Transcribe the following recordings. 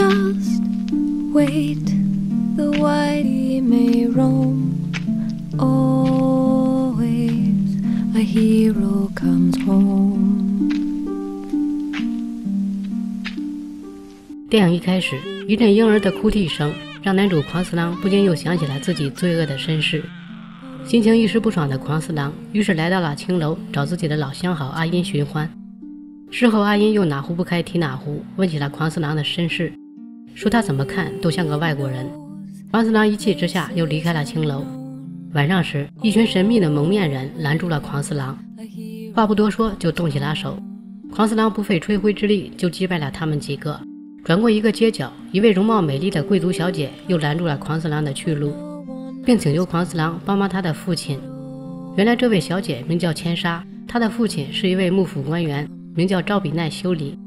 Just wait, the whitey may roam. Always a hero comes home. 电影一开始，一阵婴儿的哭啼声让男主狂四郎不禁又想起了自己罪恶的身世，心情一时不爽的狂四郎于是来到了青楼找自己的老相好阿音寻欢。事后，阿音又哪壶不开提哪壶，问起了狂四郎的身世，说他怎么看都像个外国人。狂四郎一气之下又离开了青楼。晚上时，一群神秘的蒙面人拦住了狂四郎，话不多说就动起了手。狂四郎不费吹灰之力就击败了他们几个。转过一个街角，一位容貌美丽的贵族小姐又拦住了狂四郎的去路，并请求狂四郎帮帮他的父亲。原来这位小姐名叫千沙，她的父亲是一位幕府官员，名叫赵比奈修理。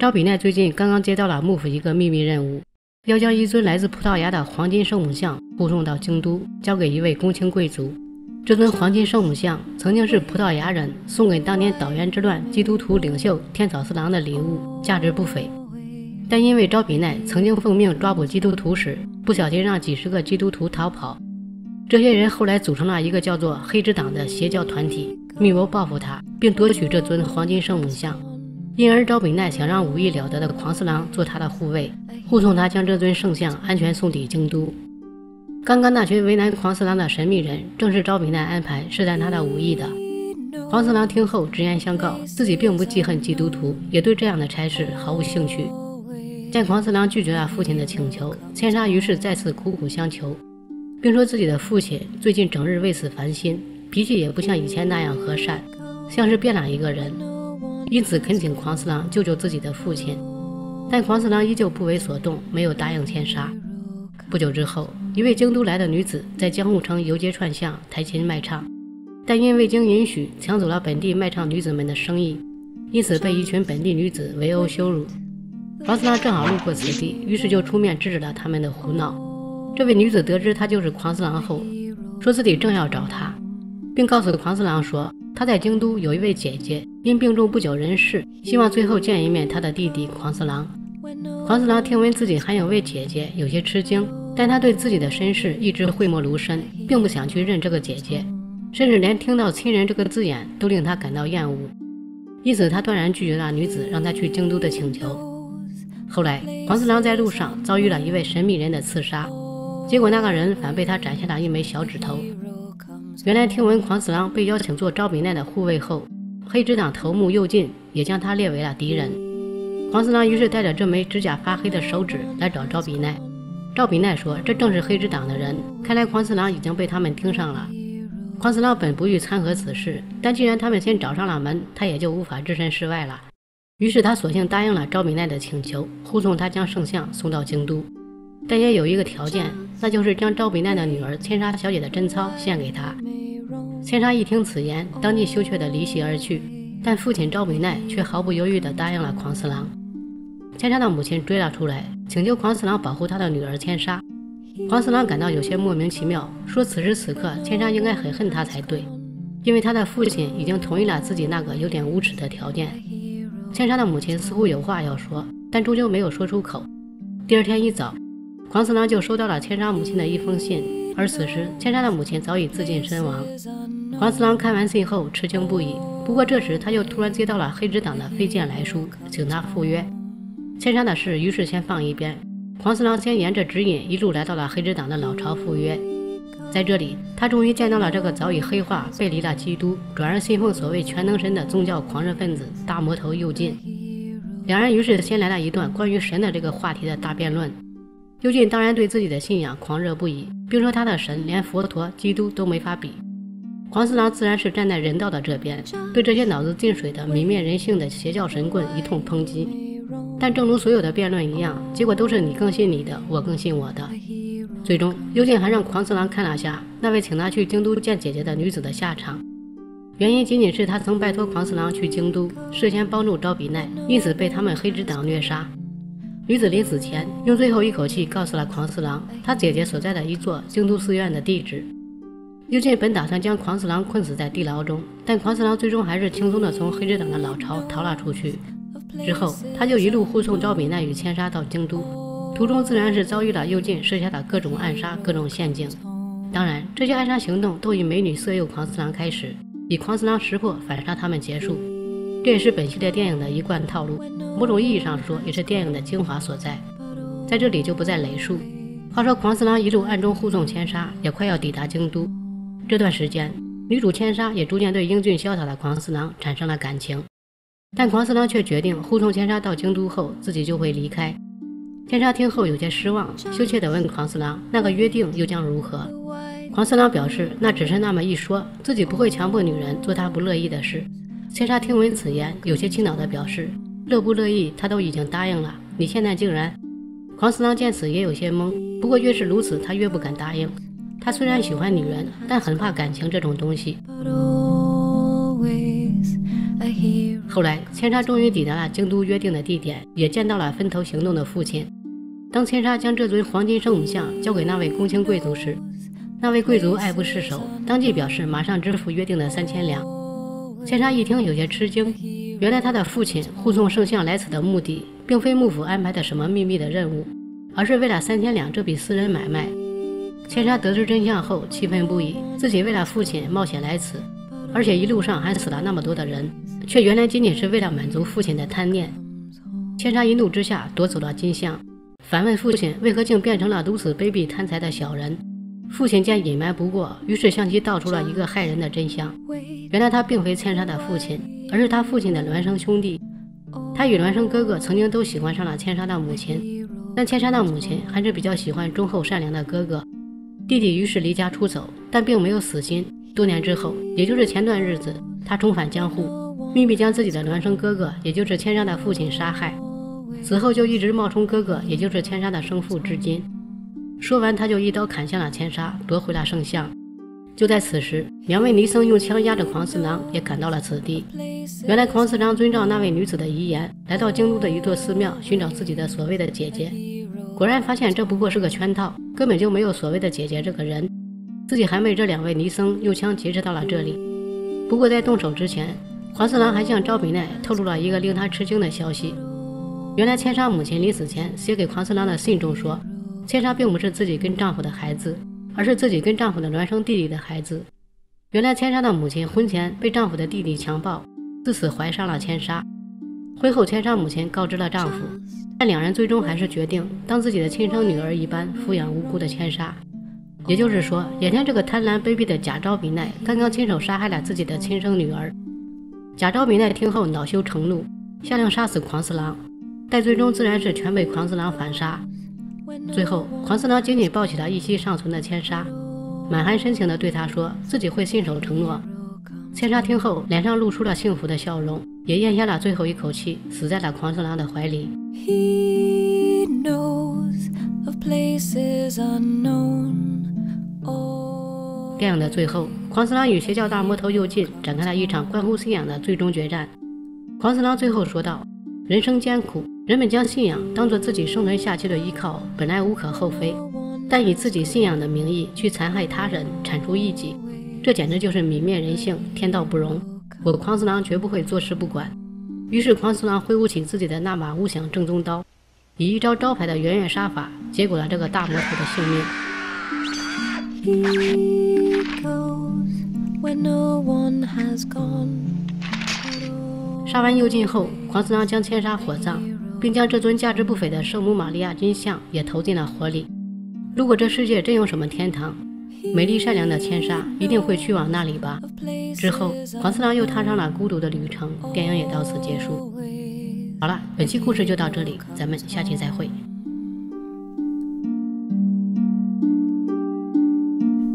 招比奈最近刚刚接到了幕府一个秘密任务，要将一尊来自葡萄牙的黄金圣母像护送到京都，交给一位公卿贵族。这尊黄金圣母像曾经是葡萄牙人送给当年岛原之乱基督徒领袖天草四郎的礼物，价值不菲。但因为招比奈曾经奉命抓捕基督徒时，不小心让几十个基督徒逃跑，这些人后来组成了一个叫做黑之党的邪教团体，密谋报复他，并夺取这尊黄金圣母像。因而招比奈想让武艺了得的狂四郎做他的护卫，护送他将这尊圣像安全送抵京都。刚刚那群为难狂四郎的神秘人，正是招比奈安排试探他的武艺的。狂四郎听后直言相告，自己并不记恨基督徒，也对这样的差事毫无兴趣。见狂四郎拒绝了父亲的请求，千沙于是再次苦苦相求，并说自己的父亲最近整日为此烦心，脾气也不像以前那样和善，像是变了一个人，因此恳请狂四郎救救自己的父亲。但狂四郎依旧不为所动，没有答应千沙。不久之后，一位京都来的女子在江户城游街串巷，弹琴卖唱，但因未经允许抢走了本地卖唱女子们的生意，因此被一群本地女子围殴羞辱。狂四郎正好路过此地，于是就出面制止了他们的胡闹。这位女子得知他就是狂四郎后，说自己正要找他，并告诉狂四郎说他在京都有一位姐姐，因病重不久人世，希望最后见一面他的弟弟狂四郎。狂四郎听闻自己还有位姐姐，有些吃惊，但他对自己的身世一直讳莫如深，并不想去认这个姐姐，甚至连听到亲人这个字眼都令他感到厌恶，因此他断然拒绝了女子让他去京都的请求。后来，狂四郎在路上遭遇了一位神秘人的刺杀，结果那个人反被他斩下了一枚小指头。原来，听闻狂四郎被邀请做招比奈的护卫后，黑之党头目右近也将他列为了敌人。狂四郎于是带着这枚指甲发黑的手指来找招比奈。招比奈说：“这正是黑之党的人，看来狂四郎已经被他们盯上了。”狂四郎本不欲参和此事，但既然他们先找上了门，他也就无法置身事外了。于是他索性答应了赵比奈的请求，护送他将圣像送到京都，但也有一个条件，那就是将赵比奈的女儿千沙小姐的贞操献给他。千沙一听此言，当即羞怯地离席而去，但父亲赵比奈却毫不犹豫地答应了狂四郎。千沙的母亲追了出来，请求狂四郎保护他的女儿千沙。狂四郎感到有些莫名其妙，说此时此刻千沙应该很恨他才对，因为他的父亲已经同意了自己那个有点无耻的条件。千沙的母亲似乎有话要说，但终究没有说出口。第二天一早，狂四郎就收到了千沙母亲的一封信，而此时千沙的母亲早已自尽身亡。狂四郎看完信后吃惊不已，不过这时他又突然接到了黑之党的飞剑来书，请他赴约。千沙的事于是先放一边，狂四郎先沿着指引一路来到了黑之党的老巢赴约。在这里，他终于见到了这个早已黑化、背离了基督，转而信奉所谓全能神的宗教狂热分子大魔头右近。两人于是先来了一段关于神的这个话题的大辩论。右近当然对自己的信仰狂热不已，并说他的神连佛陀、基督都没法比。黄四郎自然是站在人道的这边，对这些脑子进水的泯灭人性的邪教神棍一通抨击。但正如所有的辩论一样，结果都是你更信你的，我更信我的。最终，幽静还让狂四郎看了下那位请他去京都见姐姐的女子的下场。原因仅仅是他曾拜托狂四郎去京都，事先帮助招比奈，因此被他们黑之党虐杀。女子临死前用最后一口气告诉了狂四郎他姐姐所在的一座京都寺院的地址。幽静本打算将狂四郎困死在地牢中，但狂四郎最终还是轻松地从黑之党的老巢逃了出去。之后，他就一路护送赵敏奈与千沙到京都，途中自然是遭遇了右近设下的各种暗杀、各种陷阱。当然，这些暗杀行动都以美女色诱狂四郎开始，以狂四郎识破反杀他们结束。这也是本系列电影的一贯套路，某种意义上说，也是电影的精华所在。在这里就不再累述。话说，狂四郎一路暗中护送千沙，也快要抵达京都。这段时间，女主千沙也逐渐对英俊潇洒的狂四郎产生了感情。但狂四郎却决定护送千沙到京都后，自己就会离开。千沙听后有些失望，羞怯地问狂四郎：“那个约定又将如何？”狂四郎表示：“那只是那么一说，自己不会强迫女人做他不乐意的事。”千沙听闻此言，有些气恼地表示：“乐不乐意，他都已经答应了，你现在竟然……”黄四郎见此也有些懵，不过越是如此，他越不敢答应。他虽然喜欢女人，但很怕感情这种东西。后来，千沙终于抵达了京都约定的地点，也见到了分头行动的父亲。当千沙将这尊黄金圣母像交给那位公卿贵族时，那位贵族爱不释手，当即表示马上支付约定的三千两。千沙一听，有些吃惊。原来他的父亲护送圣像来此的目的，并非幕府安排的什么秘密的任务，而是为了三千两这笔私人买卖。千沙得知真相后，气愤不已。自己为了父亲冒险来此，而且一路上还死了那么多的人，却原来仅仅是为了满足父亲的贪念。千沙一怒之下夺走了金像，反问父亲为何竟变成了如此卑鄙贪财的小人。父亲见隐瞒不过，于是向其道出了一个骇人的真相：原来他并非千沙的父亲，而是他父亲的孪生兄弟。他与孪生哥哥曾经都喜欢上了千沙的母亲，但千沙的母亲还是比较喜欢忠厚善良的哥哥。弟弟于是离家出走，但并没有死心。多年之后，也就是前段日子，他重返江户，秘密将自己的孪生哥哥，也就是千沙的父亲杀害。此后就一直冒充哥哥，也就是千沙的生父，至今。说完，他就一刀砍向了千沙，夺回了圣像。就在此时，两位尼僧用枪压着狂四郎，也赶到了此地。原来，狂四郎遵照那位女子的遗言，来到京都的一座寺庙寻找自己的所谓的姐姐。果然发现这不过是个圈套，根本就没有所谓的姐姐这个人。自己还被这两位尼僧用枪劫持到了这里。不过在动手之前，狂四郎还向昭比奈透露了一个令他吃惊的消息：原来千沙母亲临死前写给狂四郎的信中说。千沙并不是自己跟丈夫的孩子，而是自己跟丈夫的孪生弟弟的孩子。原来千沙的母亲婚前被丈夫的弟弟强暴，自此怀上了千沙。婚后，千沙母亲告知了丈夫，但两人最终还是决定当自己的亲生女儿一般抚养无辜的千沙。也就是说，眼前这个贪婪卑鄙的假昭比奈刚刚亲手杀害了自己的亲生女儿。假昭比奈听后恼羞成怒，下令杀死狂四郎，但最终自然是全被狂四郎反杀。最后，狂四郎紧紧抱起了一息尚存的千沙，满含深情地对他说：“自己会信守承诺。”千沙听后，脸上露出了幸福的笑容，也咽下了最后一口气，死在了狂四郎的怀里。电影的最后，狂四郎与邪教大魔头右近展开了一场关乎信仰的最终决战。狂四郎最后说道：“人生艰苦。”人们将信仰当做自己生存下去的依靠，本来无可厚非，但以自己信仰的名义去残害他人、铲除异己，这简直就是泯灭人性、天道不容。我狂四郎绝不会坐视不管。于是，狂四郎挥舞起自己的那把无响正宗刀，以一招招牌的圆月杀法，结果了这个大魔头的性命。杀完右近后，狂四郎将千沙火葬。并将这尊价值不菲的圣母玛利亚金像也投进了火里。如果这世界真有什么天堂，美丽善良的千沙一定会去往那里吧。之后，黄四郎又踏上了孤独的旅程，电影也到此结束。好了，本期故事就到这里，咱们下期再会。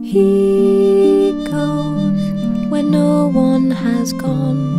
He goes when no one has gone.